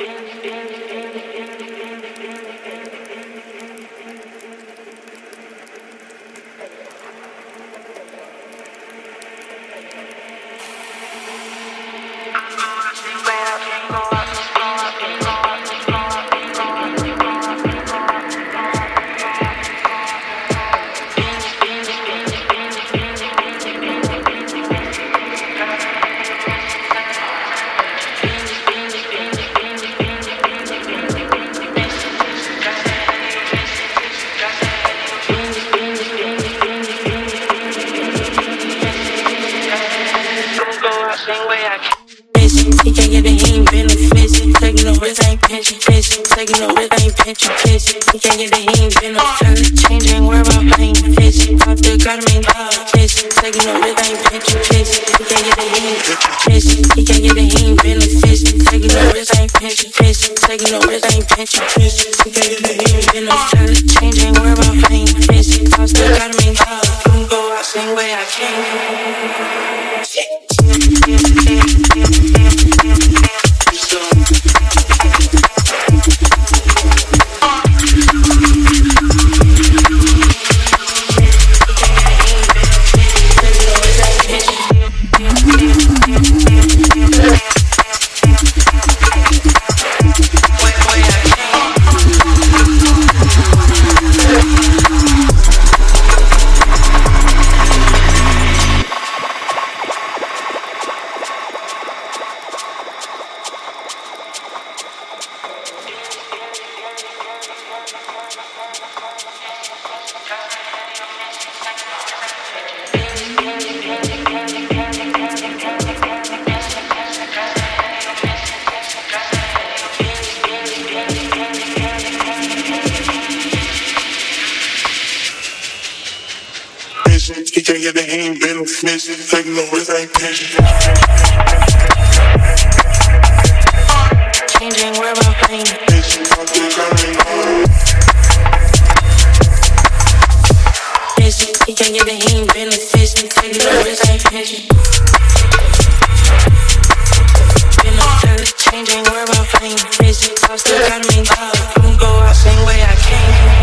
dance, dance. nigga that ain't been a fish. Taking no risk, ain't pinching, pinching. Taking no risk, ain't pinching, pinching. He can't get that ain't been a fish. Changing, worry about playing fish. Pop the gotta mean love, fish. Taking no risk, ain't pinching, pinching. He can't get that He ain't been a fish. He can't get that ain't been a fish. Changing, worry about playing. Pop the gotta. Don't uh, go out, same way I came. mission. He can't get the ain't been mission. Take no risk, ain't patient. Changing where I'm playing. Mission, he can't get the aim, been fishing. Take no risk, ain't patient. Been a third, changing where I'm playing. Mission, I'm still got me make love. I'm go out same way I came.